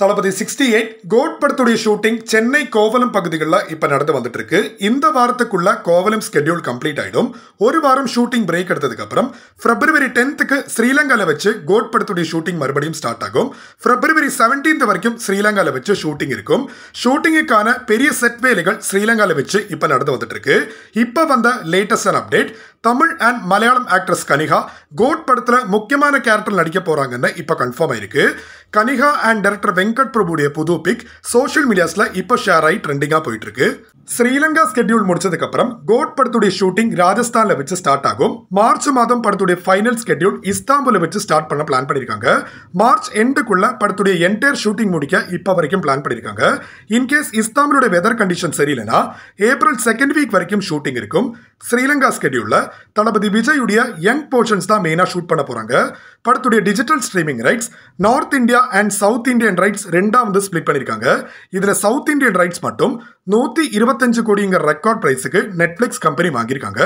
தளபதி sixty eight GOAT படத்துடைய shooting Chennai Kovalam பகுதிகளில் இப்போ நடந்து வந்துட்டு இருக்கு இந்த வாரத்துக்குள்ள கோவலம் ஸ்கெட்யூல் கம்ப்ளீட் ஆயிடும். ஒரு வாரம் ஷூட்டிங் பிரேக் எடுத்ததுக்கு அப்புறம் பிப்ரவரி டென்த்துக்கு ஸ்ரீலங்கால வச்சு கோட் படத்துடைய ஷூட்டிங் மறுபடியும் ஸ்டார்ட் ஆகும். பிப்ரவரி செவன்டீன்த் வரைக்கும் ஸ்ரீலங்கால வச்சு ஷூட்டிங் இருக்கும். ஷூட்டிங்குக்கான பெரிய செட் வேலைகள் ஸ்ரீலங்கால வச்சு இப்போ நடந்து வந்துட்டு இருக்கு இப்போ வந்த latest update Tamil and Malayalam actress Kanika GOAT படத்துல முக்கியமான கேரக்டர் நடிக்க போறாங்கன்னு இப்போ கன்ஃபார்ம் ஆயிருக்கு. கனிகா அண்ட் டைரக்டர் வெங்கட் பிரபுடைய புது பிக் சோஷியல் மீடியாஸ்ல இப்போ ஷேர் ஆகி ட்ரெண்டிங்கா போயிட்டு இருக்கு. ஸ்ரீலங்கா ஸ்கெட்யூல் முடிச்சதுக்கு அப்புறம் கோட் படத்துடைய ஷூட்டிங் ராஜஸ்தான்ல வச்சு ஸ்டார்ட் ஆகும். மார்ச் மாதம் படத்துடைய ஃபைனல் ஸ்கெட்யூல் இஸ்தாம்புல வச்சு ஸ்டார்ட் பண்ண பிளான் பண்ணிருக்காங்க. மார்ச் எண்டுக்குள்ள படத்துடைய என்டையர் ஷூட்டிங் முடிக்க இப்போ வரைக்கும் பிளான் பண்ணிருக்காங்க. இன்கேஸ் இஸ்தாம்புலோட வெதர் கண்டிஷன் சரியில்லைனா ஏப்ரல் செகண்ட் வீக் வரைக்கும் ஷூட்டிங் இருக்கும். ஸ்ரீலங்கா ஸ்கெட்யூல்ல தளபதி விஜயுடைய யங் போர்ஷன்ஸ் தான் மெயினாக ஷூட் பண்ண போறாங்க. படத்துடைய digital streaming rights north India and south Indian rights ரெண்டா வந்து ஸ்பிளிட் பண்ணியிருக்காங்க இதுல சவுத் இந்தியன் ரைட்ஸ் மட்டும் நூத்தி இருபத்தஞ்சு கோடிங்கிற ரெக்கார்ட் ப்ரைஸுக்கு நெட்ஃப்ளிக்ஸ் கம்பெனி வாங்கியிருக்காங்க.